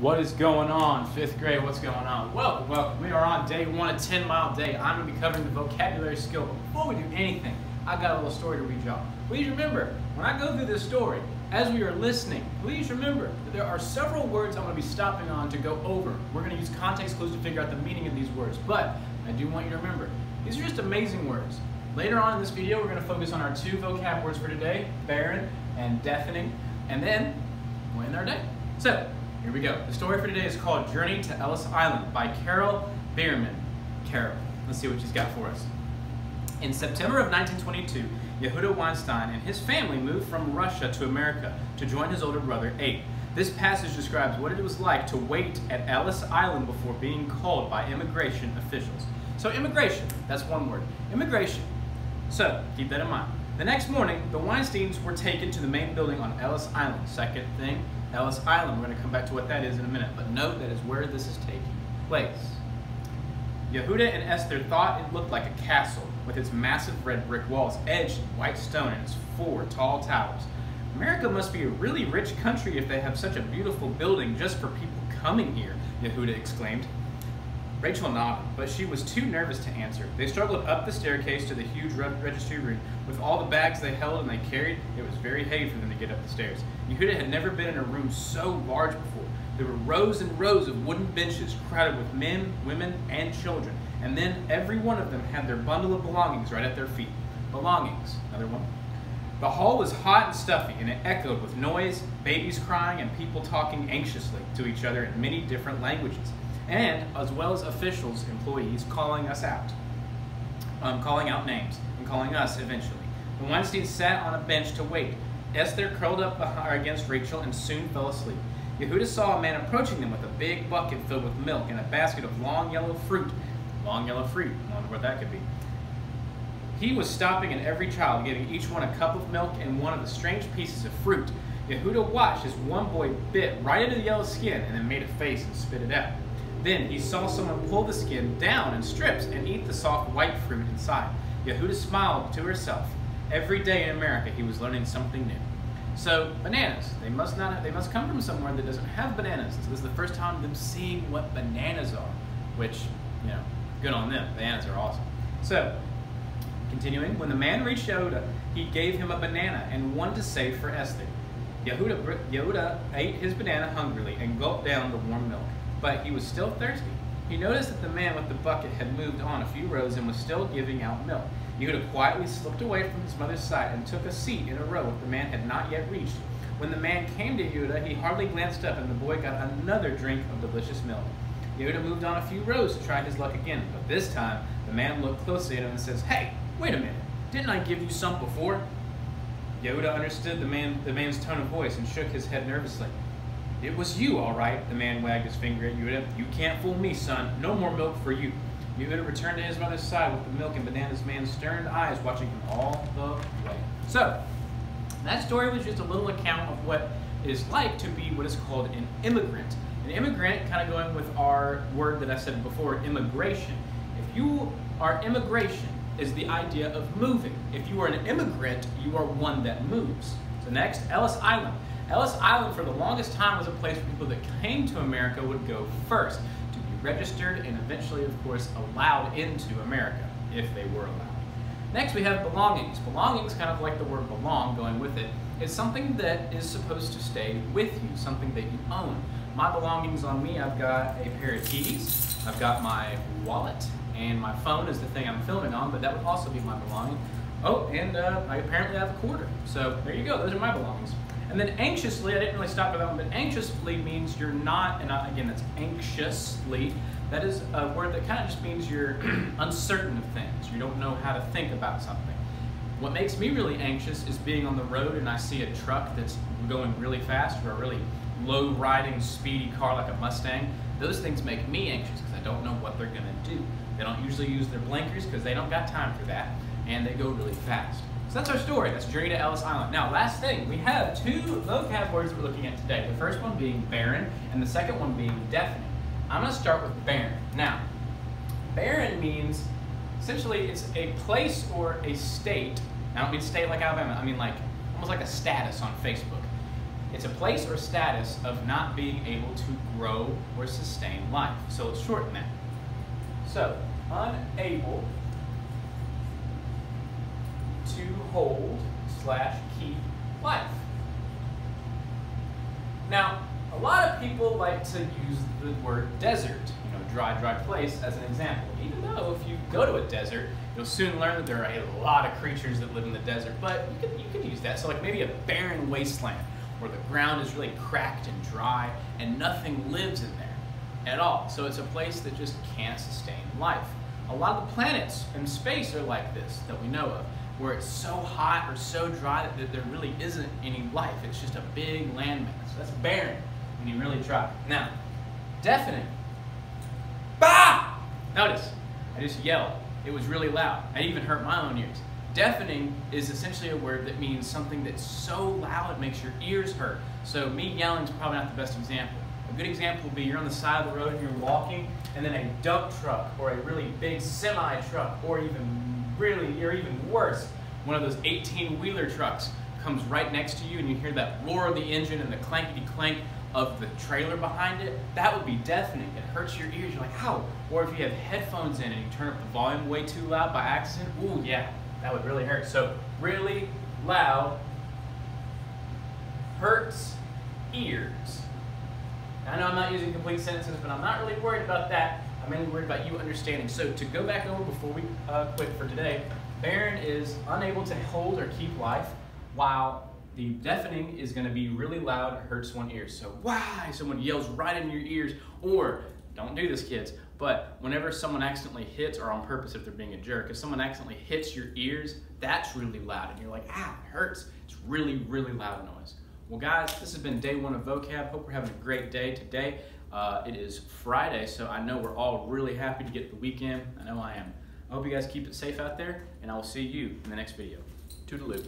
What is going on? Fifth grade, what's going on? Welcome, welcome. We are on day one, a 10 mile day. I'm going to be covering the vocabulary skill. Before we do anything, I got a little story to read y'all. Please remember, when I go through this story, as we are listening, please remember that there are several words I'm going to be stopping on to go over. We're going to use context clues to figure out the meaning of these words. But I do want you to remember, these are just amazing words. Later on in this video, we're going to focus on our two vocab words for today, barren and deafening, and then we'll end our day. So, here we go. The story for today is called Journey to Ellis Island by Carol Bierman. Carol, let's see what she's got for us. In September of 1922, Yehuda Weinstein and his family moved from Russia to America to join his older brother, Abe. This passage describes what it was like to wait at Ellis Island before being called by immigration officials. So immigration, that's one word. Immigration. So, keep that in mind. The next morning, the Weinsteins were taken to the main building on Ellis Island. Second thing, Ellis Island. We're going to come back to what that is in a minute, but note that is where this is taking place. Yehuda and Esther thought it looked like a castle with its massive red brick walls edged in white stone and its four tall towers. America must be a really rich country if they have such a beautiful building just for people coming here, Yehuda exclaimed. Rachel nodded, but she was too nervous to answer. They struggled up the staircase to the huge registry room. With all the bags they held and they carried, it was very heavy for them to get up the stairs. Yehuda had never been in a room so large before. There were rows and rows of wooden benches crowded with men, women, and children. And then every one of them had their bundle of belongings right at their feet. Belongings, another one. The hall was hot and stuffy, and it echoed with noise, babies crying, and people talking anxiously to each other in many different languages and as well as officials, employees calling us out, um, calling out names, and calling us eventually. The Weinstein sat on a bench to wait. Esther curled up against Rachel and soon fell asleep. Yehuda saw a man approaching them with a big bucket filled with milk and a basket of long yellow fruit. Long yellow fruit, I wonder what that could be. He was stopping at every child, giving each one a cup of milk and one of the strange pieces of fruit. Yehuda watched as one boy bit right into the yellow skin and then made a face and spit it out. Then he saw someone pull the skin down in strips and eat the soft white fruit inside. Yehuda smiled to herself. Every day in America, he was learning something new. So bananas, they must not, they must come from somewhere that doesn't have bananas. This is the first time them seeing what bananas are, which, you know, good on them. Bananas are awesome. So, continuing, when the man reached Yehuda, he gave him a banana and one to save for Esther. Yehuda, Yehuda ate his banana hungrily and gulped down the warm milk but he was still thirsty. He noticed that the man with the bucket had moved on a few rows and was still giving out milk. Yehuda quietly slipped away from his mother's side and took a seat in a row the man had not yet reached. When the man came to Yehuda, he hardly glanced up and the boy got another drink of delicious milk. Yehuda moved on a few rows to try his luck again, but this time the man looked closely at him and says, Hey, wait a minute, didn't I give you some before? Yehuda understood the, man, the man's tone of voice and shook his head nervously. It was you, all right, the man wagged his finger at Yehuda. You can't fool me, son. No more milk for you. Yehuda returned to his mother's side with the milk and bananas man's stern eyes watching him all the way. So, that story was just a little account of what it is like to be what is called an immigrant. An immigrant, kind of going with our word that I said before, immigration. If you are immigration, is the idea of moving. If you are an immigrant, you are one that moves. So next, Ellis Island. Ellis Island, for the longest time, was a place where people that came to America would go first to be registered and eventually, of course, allowed into America, if they were allowed. Next, we have belongings. Belongings, kind of like the word belong going with it, is something that is supposed to stay with you, something that you own. My belongings on me, I've got a pair of keys, I've got my wallet, and my phone is the thing I'm filming on, but that would also be my belonging. Oh, and uh, I apparently have a quarter. So there you go, those are my belongings. And then anxiously, I didn't really stop with that one, but anxiously means you're not, and again, that's anxiously. That is a word that kind of just means you're uncertain of things. You don't know how to think about something. What makes me really anxious is being on the road and I see a truck that's going really fast or a really low riding, speedy car like a Mustang. Those things make me anxious because I don't know what they're going to do. They don't usually use their blinkers because they don't got time for that, and they go really fast. So that's our story. That's Journey to Ellis Island. Now, last thing, we have two vocab words that we're looking at today. The first one being barren, and the second one being deafening. I'm going to start with barren. Now, barren means essentially it's a place or a state. I don't mean state like Alabama. I mean like almost like a status on Facebook. It's a place or status of not being able to grow or sustain life. So let's shorten that. So, unable to hold slash keep life. Now, a lot of people like to use the word desert, you know, dry, dry place, as an example. Even though if you go to a desert, you'll soon learn that there are a lot of creatures that live in the desert, but you could, you could use that. So like maybe a barren wasteland where the ground is really cracked and dry and nothing lives in there at all. So it's a place that just can't sustain life. A lot of the planets in space are like this that we know of, where it's so hot or so dry that there really isn't any life. It's just a big landmass. That's barren when you really try. Now, deafening. Bah! Notice, I just yelled. It was really loud. I even hurt my own ears. Deafening is essentially a word that means something that's so loud it makes your ears hurt. So me yelling is probably not the best example. A good example would be you're on the side of the road and you're walking, and then a dump truck or a really big semi truck, or even really, or even worse, one of those 18 wheeler trucks comes right next to you, and you hear that roar of the engine and the clankety clank of the trailer behind it. That would be deafening. It hurts your ears. You're like, how? Or if you have headphones in and you turn up the volume way too loud by accident, ooh, yeah, that would really hurt. So, really loud hurts ears. I know I'm not using complete sentences, but I'm not really worried about that. I'm mainly worried about you understanding. So to go back over before we uh, quit for today, barren is unable to hold or keep life, while the deafening is going to be really loud, hurts one ear. So why someone yells right in your ears, or don't do this, kids. But whenever someone accidentally hits, or on purpose if they're being a jerk, if someone accidentally hits your ears, that's really loud, and you're like, ah, it hurts. It's really, really loud noise. Well, guys, this has been day one of vocab. Hope we're having a great day today. Uh, it is Friday, so I know we're all really happy to get the weekend. I know I am. I hope you guys keep it safe out there, and I will see you in the next video. Toodaloo.